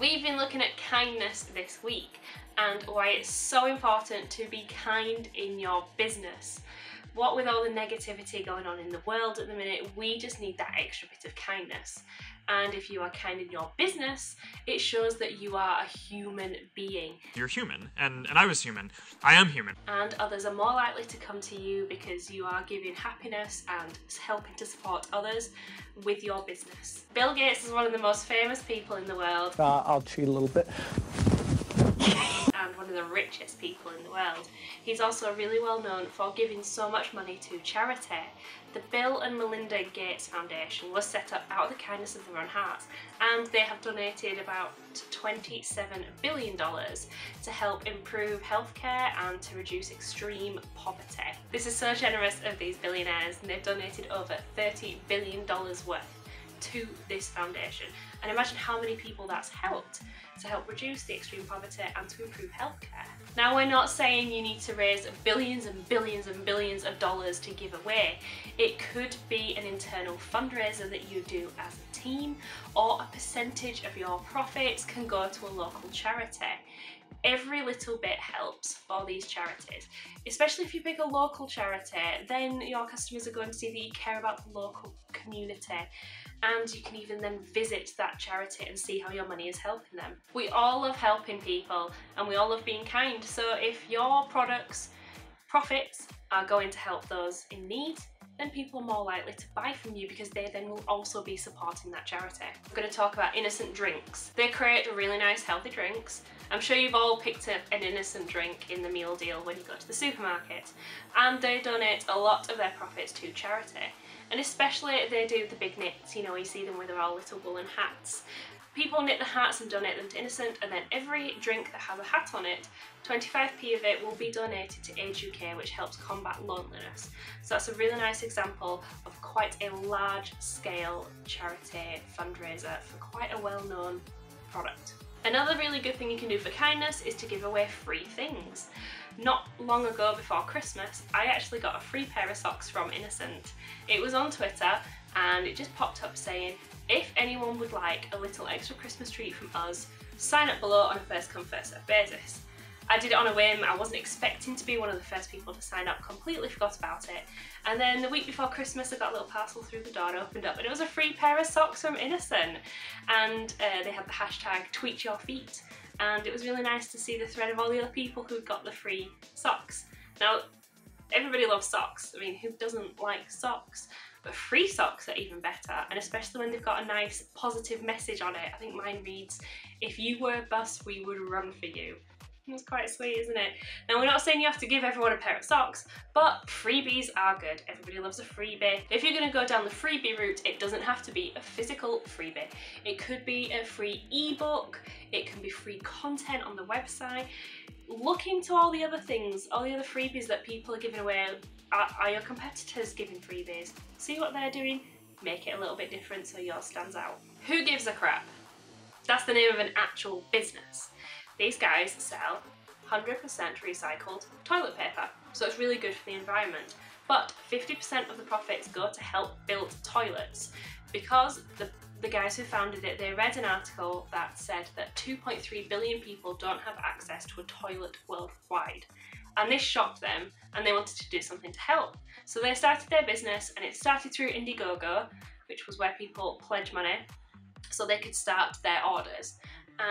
We've been looking at kindness this week and why it's so important to be kind in your business. What with all the negativity going on in the world at the minute, we just need that extra bit of kindness. And if you are kind in your business, it shows that you are a human being. You're human, and, and I was human. I am human. And others are more likely to come to you because you are giving happiness and helping to support others with your business. Bill Gates is one of the most famous people in the world. Uh, I'll cheat a little bit and one of the richest people in the world. He's also really well known for giving so much money to charity. The Bill and Melinda Gates Foundation was set up out of the kindness of their own hearts and they have donated about $27 billion to help improve healthcare and to reduce extreme poverty. This is so generous of these billionaires and they've donated over $30 billion worth to this foundation and imagine how many people that's helped to help reduce the extreme poverty and to improve healthcare. Now we're not saying you need to raise billions and billions and billions of dollars to give away. It could be an internal fundraiser that you do as a team or a percentage of your profits can go to a local charity every little bit helps for these charities especially if you pick a local charity then your customers are going to see that you care about the local community and you can even then visit that charity and see how your money is helping them. We all love helping people and we all love being kind so if your products profits are going to help those in need then people are more likely to buy from you because they then will also be supporting that charity. I'm going to talk about innocent drinks. They create really nice healthy drinks. I'm sure you've all picked up an innocent drink in the meal deal when you go to the supermarket and they donate a lot of their profits to charity and especially they do the big knits, you know, you see them with their all little woolen hats. People knit the hats and donate them to Innocent and then every drink that has a hat on it, 25p of it will be donated to Age UK which helps combat loneliness. So that's a really nice example of quite a large scale charity fundraiser for quite a well known product. Another really good thing you can do for kindness is to give away free things. Not long ago before Christmas, I actually got a free pair of socks from Innocent. It was on Twitter and it just popped up saying, if anyone would like a little extra Christmas treat from us, sign up below on a first come first served basis. I did it on a whim, I wasn't expecting to be one of the first people to sign up, completely forgot about it. And then the week before Christmas I got a little parcel through the door and opened up and it was a free pair of socks from Innocent. And uh, they had the hashtag tweet your feet and it was really nice to see the thread of all the other people who got the free socks. Now, everybody loves socks. I mean, who doesn't like socks? But free socks are even better, and especially when they've got a nice positive message on it. I think mine reads, if you were a bus, we would run for you. It's quite sweet, isn't it? Now, we're not saying you have to give everyone a pair of socks, but freebies are good. Everybody loves a freebie. If you're going to go down the freebie route, it doesn't have to be a physical freebie. It could be a free ebook, it can be free content on the website. Look into all the other things, all the other freebies that people are giving away. Are, are your competitors giving freebies? See what they're doing, make it a little bit different so yours stands out. Who gives a crap? That's the name of an actual business. These guys sell 100% recycled toilet paper, so it's really good for the environment. But 50% of the profits go to help build toilets because the, the guys who founded it, they read an article that said that 2.3 billion people don't have access to a toilet worldwide. And this shocked them and they wanted to do something to help. So they started their business and it started through Indiegogo, which was where people pledge money so they could start their orders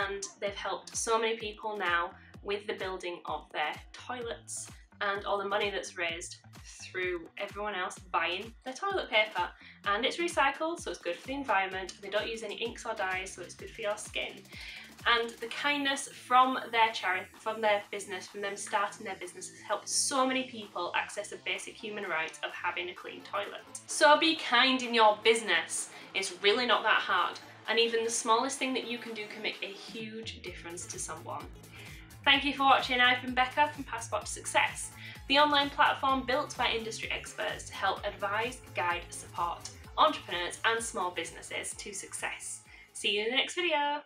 and they've helped so many people now with the building of their toilets and all the money that's raised through everyone else buying their toilet paper. And it's recycled so it's good for the environment. They don't use any inks or dyes so it's good for your skin. And the kindness from their charity from their business from them starting their business has helped so many people access a basic human right of having a clean toilet. So be kind in your business. It's really not that hard and even the smallest thing that you can do can make a huge difference to someone. Thank you for watching. I've been Becca from Passport to Success, the online platform built by industry experts to help advise, guide, support entrepreneurs and small businesses to success. See you in the next video.